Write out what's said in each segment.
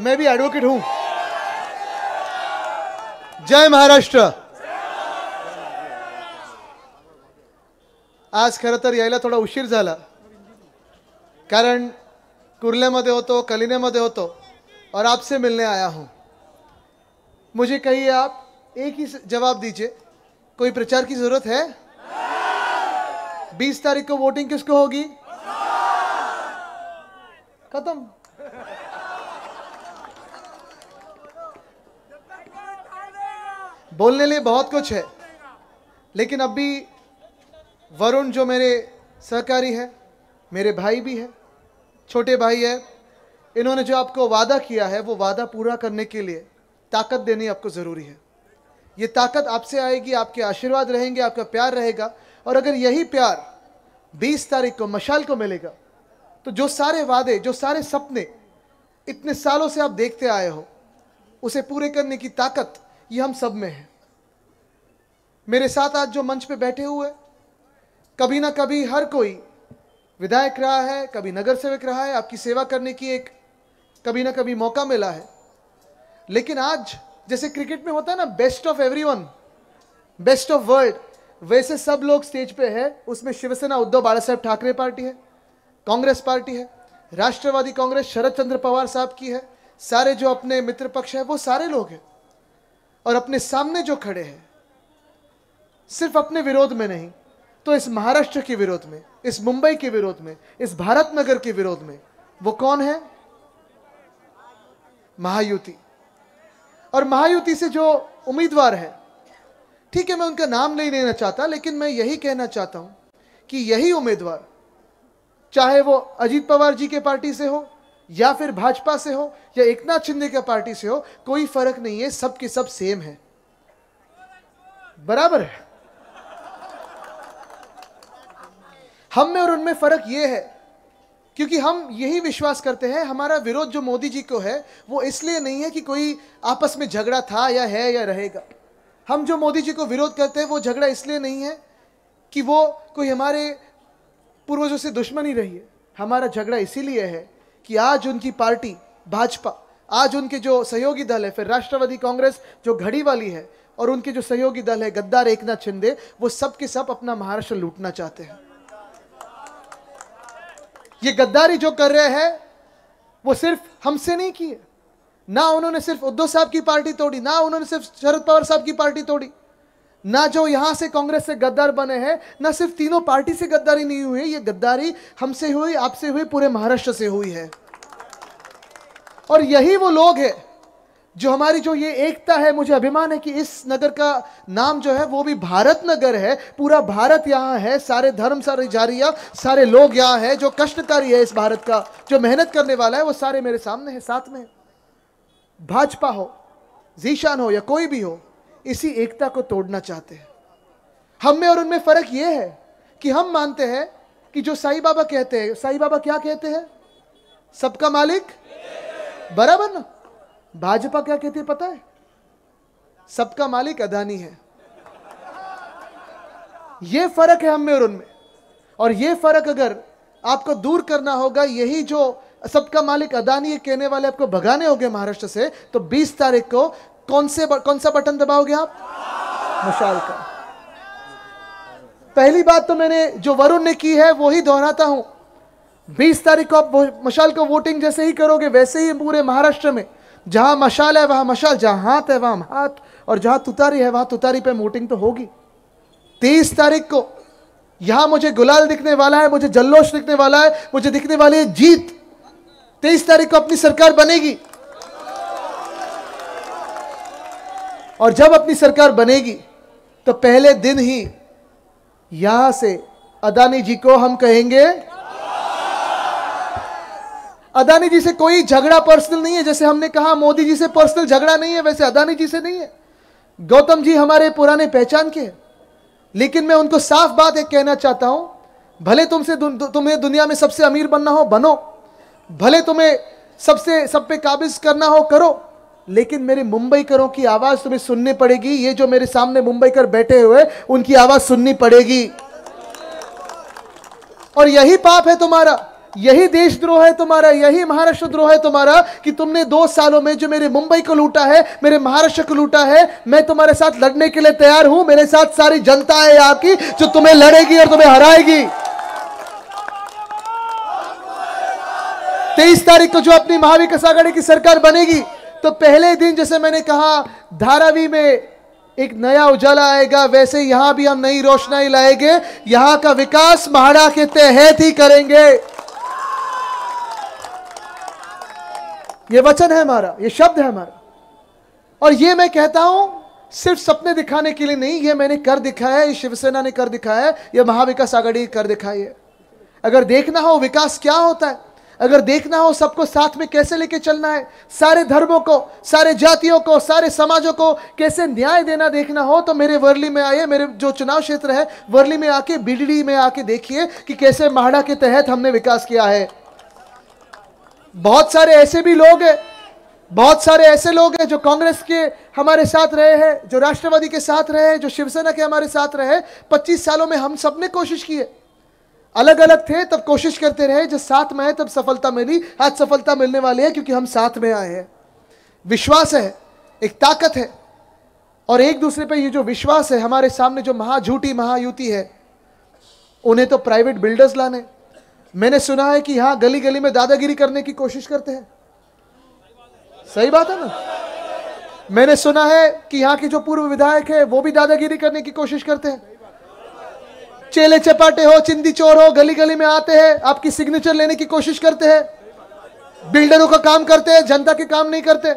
मैं भी एडवोकेट हूँ। जय महाराष्ट्र। आज खरं तर यायला थोडा उशीर झाला। कारण कुर्ल्यामध्ये होतो कलिनेमध्ये होतो और आपसे मिलने आया हूँ। मुझे कहिए आप एक ही जवाब दीजिए। कोई प्रचार की ज़रूरत है? बीस तारीख को वोटिंग किसको होगी? खत्म। बोलने लिए बहुत कुछ है। लेकिन अब भी वरुण जो मेरे सहकारी है, मेरे भाई भी है, छोटे भाई है, इन्होंने जो आपको वादा किया है, वो वादा पूरा करने के लिए ताकत देनी आपको ज़रूरी है। ये ताकत आपसे आएगी, आपके आशीर्वाद रहेंगे, आपका प्यार रहेगा। और अगर यही प्यार 20 तारीख को मशाल को मिलेगा तो जो सारे वादे, जो सारे सपने इतने सालों से आप देखते आए हो, उसे पूरे करने की ताकत ये हम सब में है। मेरे साथ आज जो मंच पे बैठे हुए, कभी ना कभी हर कोई विधायक रहा है, कभी नगर सेवक रहा है, आपकी सेवा करने की एक कभी ना कभी मौका मिला है। लेकिन आज जैसे क्रिकेट में होता है ना best of everyone best of world वैसे सब लोग स्टेज पे है। उसमें शिवसेना उद्धव बाला साहेब ठाकरे पार्टी है, कांग्रेस पार्टी है, राष्ट्रवादी कांग्रेस शरद चंद्र पवार साहब की है, सारे जो अपने मित्र पक्ष है, वो सारे लोग हैं। और अपने सामने जो खड़े हैं, सिर्फ़ अपने विरोध में नहीं तो इस महाराष्ट्र के विरोध में, इस मुंबई के विरोध में, इस भारत नगर के विरोध में, वो कौन है? महायुति। और महायुति से जो उम्मीदवार है, ठीक है, मैं उनका नाम नहीं लेना चाहता, लेकिन मैं यही कहना चाहता हूँ कि यही उम्मीदवार, चाहे वो अजीत पवार जी के पार्टी से हो या फिर भाजपा से हो या एकनाथ शिंदे के पार्टी से हो, कोई फ़र्क नहीं है सब के सब सेम है। बराबर है? हम में और उनमें फ़र्क यह है, क्योंकि हम यही विश्वास करते हैं, हमारा विरोध जो मोदी जी को है, वो इसलिए नहीं है कि कोई आपस में झगड़ा था या है या रहेगा। हम जो मोदी जी को विरोध करते हैं, वो झगड़ा इसलिए नहीं है कि वो कोई हमारे पूर्वजों से दुश्मनी रही है। हमारा झगड़ा इसीलिए है कि आज उनकी पार्टी भाजपा, आज उनके जो सहयोगी दल है, फिर राष्ट्रवादी कांग्रेस जो घड़ी वाली है और उनके जो सहयोगी दल है, गद्दार एकनाथ शिंदे, वो सब के सब अपना महाराष्ट्र लूटना चाहते हैं। ये गद्दारी जो कर रहे हैं, वो सिर्फ़ हमसे नहीं किए। ना उन्होंने सिर्फ़ उद्धव साहब की पार्टी तोड़ी, ना उन्होंने सिर्फ़ शरद पवार साहब की पार्टी तोड़ी। ना जो यहाँ से कांग्रेस से गद्दार बने हैं, ना सिर्फ़ तीनों पार्टी से गद्दारी नहीं हुई, ये गद्दारी हमसे हुई, आपसे हुई, पूरे महाराष्ट्र से हुई है। और यही वो लोग हैं जो हमारी जो ये एकता है, मुझे अभिमान है कि इस नगर का नाम जो है, वो भी भारत नगर है, पूरा भारत यहाँ है, सारे धर्म, सारे जारिया, सारे लोग यहाँ है, जो कष्टकारी है इस भारत का, जो मेहनत करने वाला है, वो सारे मेरे सामने है, साथ में भाजपा हो, जीशान हो, या कोई भी हो इसी एकता को तोड़ना चाहते हैं। हम में और उनमें फ़र्क यह है कि हम मानते हैं कि जो साईं बाबा कहते हैं, साईं बाबा क्या कहते हैं? सबका मालिक? बराबर ना? भाजपा क्या कहती है पता है? सबका मालिक अदानी है। यह फ़र्क है हम में और उनमें। और यह फ़र्क अगर आपको दूर करना होगा, यही जो सबका मालिक अदानी कहने वाले आपको भगाने होंगे महाराष्ट्र से तो 20 तारीख को कौन से कौन सा बटन दबाओगे आप? मशाल का। पहली बात तो मैंने जो वरुण ने की है, वो ही दोहराता हूँ। 20 तारीख को आप मशाल को वोटिंग जैसे ही करोगे, वैसे ही पूरे महाराष्ट्र में। जहाँ मशाल है, वहाँ मशाल, जहाँ हाथ है, वहाँ हाथ, और जहाँ तुतारी है, वहाँ तुतारी पे वोटिंग तो होगी। तेईस तारीख को यहाँ मुझे गुलाल दिखने वाला है, मुझे जल्लोश दिखने वाला है, मुझे दिखने वाली है जीत। तेईस तारीख को अपनी सरकार बनेगी। और जब अपनी सरकार बनेगी तो पहले दिन ही यहाँ से अदानी जी को हम कहेंगे। अदानी जी से कोई झगड़ा पर्सनल नहीं है, जैसे हमने कहा, मोदी जी से पर्सनल झगड़ा नहीं है, वैसे अदानी जी से नहीं है। गौतम जी हमारे पुराने पहचान के लेकिन मैं उनको साफ़ बात एक कहना चाहता हूँ, भले तुमसे तुम्हें दुनिया में सबसे अमीर बनना हो, बनो। भले तुम्हें सबसे, सब पे काबिज करना हो, करो। लेकिन मेरे मुंबई करों की आवाज़ तुम्हें सुननी पड़ेगी। ये जो मेरे सामने मुंबई कर बैठे हुए, उनकी आवाज़ सुननी पड़ेगी। और यही पाप है तुम्हारा, यही देशद्रोह है तुम्हारा, यही महाराष्ट्र द्रोह है तुम्हारा कि तुमने दो सालों में जो मेरे मुंबई को लूटा है, मेरे महाराष्ट्र को लूटा है, मैं तुम्हारे साथ लड़ने के लिए तैयार हूँ, मेरे साथ सारी जनता है यहाँ की जो तुम्हें लड़ेगी और तुम्हें हराएगी। तेईस तारीख को जो अपनी महाविकास आघाड़ी की सरकार बनेगी तो पहले दिन जैसे मैंने कहा, धारावी में एक नया उजाला आएगा, वैसे यहाँ भी हम नई रोशनाई लाएँगे। यहाँ का विकास महाड़ा के तहत ही करेंगे। ये वचन है हमारा, ये शब्द है हमारा। और ये मैं कहता हूँ, सिर्फ़ सपने दिखाने के लिए नहीं, ये मैंने कर दिखाया है, ये शिवसेना ने कर दिखाया है, ये महाविकास आघाड़ी कर दिखाई है। अगर देखना हो, विकास क्या होता है? अगर देखना हो सबको साथ में कैसे लेके चलना है, सारे धर्मों को, सारे जातियों को, सारे समाजों को कैसे न्याय देना, देखना हो तो मेरे वर्ली में आइए, मेरे जो चुनाव क्षेत्र है, वर्ली में आके, बीडीडी में आके देखिए कि कैसे महाड़ा के तहत हमने विकास किया है। बहुत सारे ऐसे भी लोग हैं, बहुत सारे ऐसे लोग हैं जो कांग्रेस के हमारे साथ रहे हैं, जो राष्ट्रवादी के साथ रहे हैं, जो शिवसेना के हमारे साथ रहे 25 सालों में हम सबने कोशिश की है। अलग अलग थे, तब कोशिश करते रहे, जब साथ में आए, तब सफलता मिली। आज सफलता मिलने वाली है, क्योंकि हम साथ में आए हैं। विश्वास है, एक ताकत है, और एक दूसरे पे ये जो विश्वास है, हमारे सामने जो महाझूठी महायुति है, उन्हें तो प्राइवेट बिल्डर्स लाने। मैंने सुना है कि यहाँ गली गली में दादागिरी करने की कोशिश करते हैं। सही बात है ना? मैंने सुना है कि यहाँ के जो पूर्व विधायक है, वो भी दादागिरी करने की कोशिश करते हैं। चेले चपाटे हो, चिंदी चोर हो, गली गली में आते हैं, आपकी सिग्नेचर लेने की कोशिश करते हैं बिल्डरों का काम करते हैं, जनता के काम नहीं करते।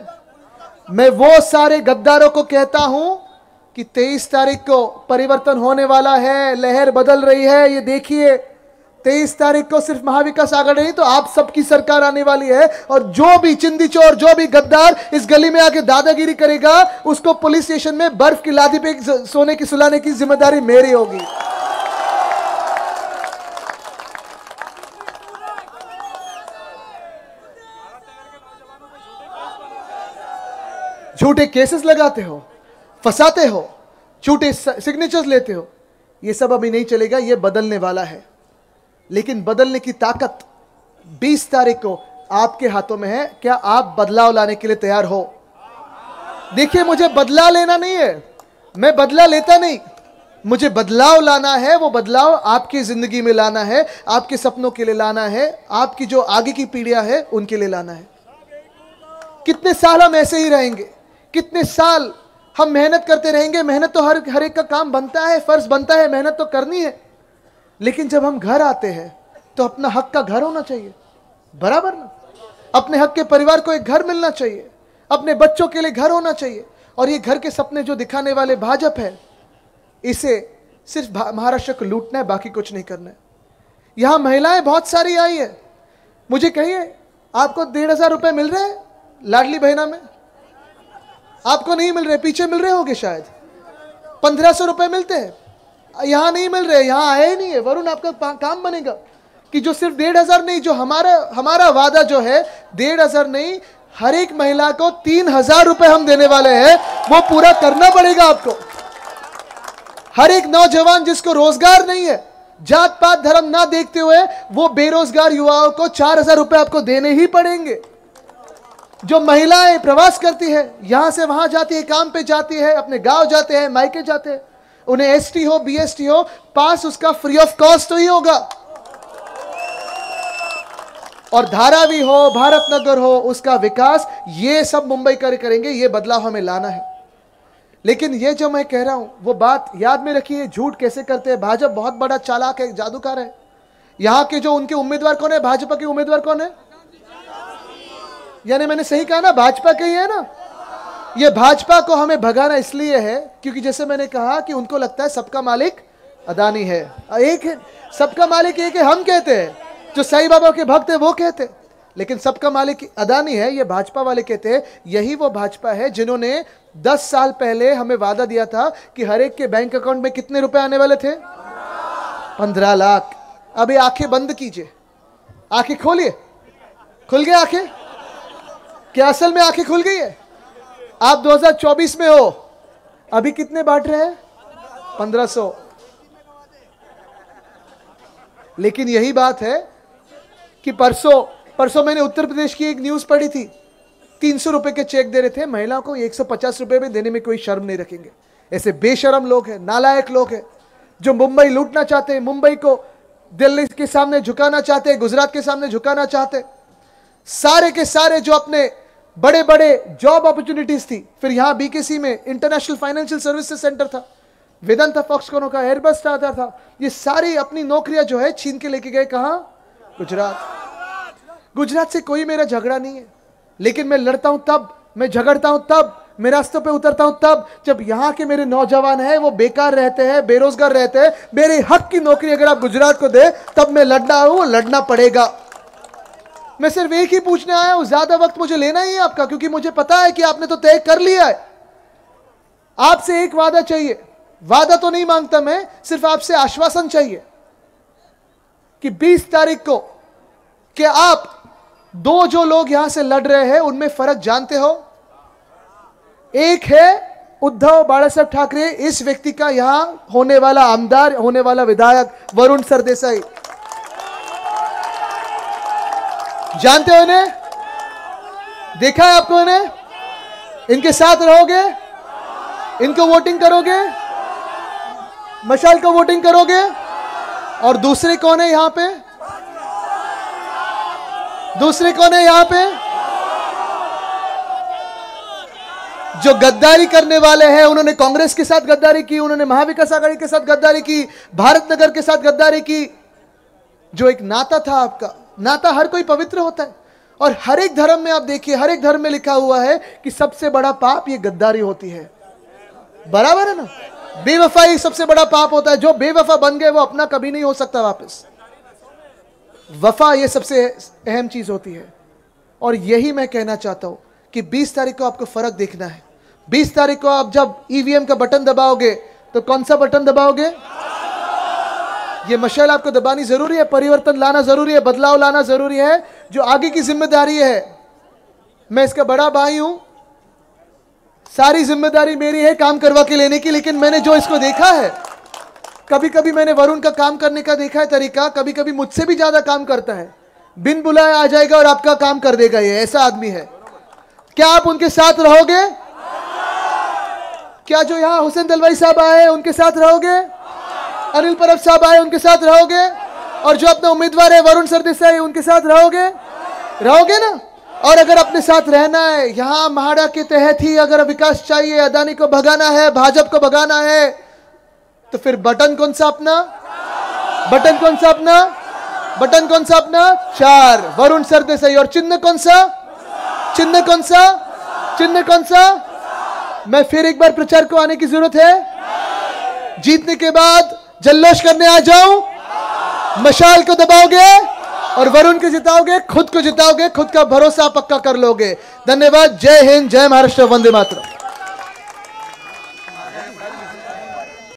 मैं वो सारे गद्दारों को कहता हूँ कि 23 तारीख को परिवर्तन होने वाला है, लहर बदल रही है, ये देखिए, तेईस तारीख को सिर्फ़ महाविकास आघाड़ी नहीं तो आप सबकी सरकार आने वाली है, और जो भी चिंदी चोर, जो भी गद्दार इस गली में आके दादागिरी करेगा, उसको पुलिस स्टेशन में बर्फ़ की लादी पे सोने की, सुलाने की ज़िम्मेदारी मेरी होगी। झूठे केसेस लगाते हो, फंसाते हो, झूठे सिग्नेचर्स लेते हो, ये सब अभी नहीं चलेगा, ये बदलने वाला है। लेकिन बदलने की ताकत 20 तारीख को आपके हाथों में है, क्या आप बदलाव लाने के लिए तैयार हो? देखिए, मुझे बदला लेना नहीं है, मैं बदला लेता नहीं। मुझे बदलाव लाना है, वो बदलाव आपकी ज़िंदगी में लाना है, आपके सपनों के लिए लाना है, आपकी जो आगे की पीढ़ियाँ है, उनके लिए लाना है। कितने साल हम ऐसे ही रहेंगे? कितने साल हम मेहनत करते रहेंगे? मेहनत तो हर हर एक का काम बनता है, फ़र्ज़ बनता है, मेहनत तो करनी है। लेकिन जब हम घर आते हैं तो अपना हक का घर होना चाहिए। बराबर ना? अपने हक के परिवार को एक घर मिलना चाहिए। अपने बच्चों के लिए घर होना चाहिए। और ये घर के सपने जो दिखाने वाले भाजपा है, इसे सिर्फ़ महाराष्ट्र को लूटना है, बाकी कुछ नहीं करना है। यहाँ महिलाएँ बहुत सारी आई है। मुझे कहिए, आपको डेढ़ हज़ार रुपए मिल रहे हैं लाडली बहना में? आपको नहीं मिल रहे, पीछे मिल रहे होंगे शायद। पंद्रह सौ रुपए मिलते हैं। यहाँ नहीं मिल रहे, यहाँ आए ही नहीं है। वरुण, आपका काम बनेगा कि जो सिर्फ़ डेढ़ हज़ार नहीं, जो हमारा हमारा वादा जो है, डेढ़ हज़ार नहीं, हर एक महिला को तीन हज़ार रुपए हम देने वाले हैं। वो पूरा करना पड़ेगा आपको। हर एक नौजवान जिसको रोज़गार नहीं है जात पात धर्म ना देखते हुए, वो बेरोजगार युवाओं को चार हज़ार रुपए आपको देने ही पड़ेंगे। जो महिलाएँ प्रवास करती है, यहाँ से वहाँ जाती है, काम पे जाती है, अपने गाँव जाते हैं, मायके जाते हैं, उन्हें एसटी हो बीएसटी हो, पास उसका फ्री ऑफ़ कॉस्ट ही होगा। और धारावी हो भारत नगर हो, उसका विकास, ये सब मुंबई कर करेंगे, ये बदलाव हमें लाना है। लेकिन ये जो मैं कह रहा हूँ, वो बात याद में रखिए, झूठ कैसे करते हैं? भाजपा बहुत बड़ा चालाक है, जादूकार है। यहाँ के जो उनके उम्मीदवार कौन है? भाजपा के उम्मीदवार कौन है? यानी मैंने सही कहा ना, भाजपा के ही है ना? ये भाजपा को हमें भगाना इसलिए है क्योंकि जैसे मैंने कहा कि उनको लगता है सबका मालिक अदानी है। एक है, सबका मालिक एक है, हम कहते हैं। जो साई बाबा के भक्त है, वो कहते हैं। लेकिन सबका मालिक अदानी है, ये भाजपा वाले कहते हैं, यही वो भाजपा है जिन्होंने दस साल पहले हमें वादा दिया था कि हर एक के बैंक अकाउंट में कितने रुपए आने वाले थे? पंद्रह लाख। अभी आँखें बंद कीजिए। आँखें खोलिए। खुल गए आँखें? क्या असल में आँखें खुल गई है? आप 2024 में हो। अभी कितने बांट रहे हैं? 1500 लेकिन यही बात है कि परसों परसों मैंने उत्तर प्रदेश की एक न्यूज़ पढ़ी थी। तीन सौ रुपए के चेक दे रहे थे महिलाओं को, एक सौ पचास रुपए में देने में कोई शर्म नहीं रखेंगे। ऐसे बेशरम लोग हैं, नालायक लोग हैं, जो मुंबई लूटना चाहते हैं, मुंबई को दिल्ली के सामने झुकाना चाहते हैं, गुजरात के सामने झुकाना चाहते सारे के सारे जो अपने बड़े बड़े जॉब अपॉर्चुनिटीज़ थी। फिर यहाँ बीकेसी में इंटरनेशनल फाइनेंशियल सर्विसेज़ सेंटर था। वेदांता फॉक्सकॉनो का एयरबस स्टार्टर था। ये सारी अपनी नौकरियाँ जो है छीन के लेके गए कहा? गुजरात। गुजरात से कोई मेरा झगड़ा नहीं है। लेकिन मैं लड़ता हूँ तब, मैं झगड़ता हूँ तब, मैं रास्तों पे उतरता हूँ तब, जब यहाँ के मेरे नौजवान हैं, वो बेकार रहते हैं, बेरोजगार रहते हैं, मेरे हक की नौकरी अगर आप गुजरात को दे, तब मैं लड़ना हूँ लड़ना पड़ेगा। मैं सिर्फ़ एक ही पूछने आया हूँ, ज़्यादा वक्त मुझे लेना ही है आपका, क्योंकि मुझे पता है कि आपने तो तय कर लिया है। आपसे एक वादा चाहिए। वादा तो नहीं माँगता मैं, सिर्फ़ आपसे आश्वासन चाहिए कि 20 तारीख को कि आप दो जो लोग यहाँ से लड़ रहे हैं, उनमें फ़र्क जानते हो? एक है उद्धव बाला साहब ठाकरे, इस व्यक्ति का यहाँ होने वाला आमदार, होने वाला विधायक वरुण सरदेसाई। जानते हो इन्हें? देखा है आपको इन्हें? इनके साथ रहोगे? इनको वोटिंग करोगे? मशाल को वोटिंग करोगे? और दूसरे कौन है यहाँ पे? दूसरे कौन है यहाँ पे? जो गद्दारी करने वाले हैं, उन्होंने कांग्रेस के साथ गद्दारी की, उन्होंने महाविकास आघाड़ी के साथ गद्दारी की, भारत नगर के साथ गद्दारी की। जो एक नाता था आपका नाता हर कोई पवित्र होता है। और हर एक धर्म में आप देखिए, हर एक धर्म में लिखा हुआ है कि सबसे बड़ा पाप ये गद्दारी होती है। बराबर है ना? बेवफाई सबसे बड़ा पाप होता है। जो बेवफा बन गए, वो अपना कभी नहीं हो सकता वापस। वफा ये सबसे अहम चीज़ होती है। और यही मैं कहना चाहता हूँ कि 20 तारीख को आपको फ़र्क देखना है। 20 तारीख को आप जब ईवीएम का बटन दबाओगे तो कौन सा बटन दबाओगे? ये मशाल आपको दबानी ज़रूरी है, परिवर्तन लाना ज़रूरी है, बदलाव लाना ज़रूरी है, जो आगे की ज़िम्मेदारी है। मैं इसका बड़ा भाई हूँ। सारी ज़िम्मेदारी मेरी है काम करवा के लेने की, लेकिन मैंने जो इसको देखा है कभी कभी मैंने वरुण का काम करने का देखा है तरीका कभी कभी मुझसे भी ज़्यादा काम करता है। बिन बुलाए आ जाएगा और आपका काम कर देगा ये, ऐसा आदमी है। क्या आप उनके साथ रहोगे? क्या जो यहाँ हुसैन दलवाई साहब आए उनके साथ रहोगे? अनिल परब साहब आए, उनके साथ रहोगे? और जो अपने उम्मीदवार है, वरुण सरदेसाई, उनके साथ रहोगे? रहोगे ना? और अगर अपने साथ रहना है, यहाँ महाड़ा के तहत ही अगर विकास चाहिए, अदानी को भगाना है, भाजपा को भगाना है तो फिर बटन कौन सा अपना? बटन कौन सा अपना? बटन कौन सा अपना? चार। वरुण सरदेसाई। और चिन्ह कौन सा? चिन्ह कौन सा? चिन्ह कौन सा? मैं फिर एक बार प्रचार को आने की ज़रूरत है। जीतने के बाद जल्लोश करने आ जाऊँ? मशाल को दबाओगे और वरुण को जिताओगे, खुद को जिताओगे, खुद का भरोसा पक्का कर लोगे। धन्यवाद। जय हिंद, जय महाराष्ट्र, वंदे मातरम।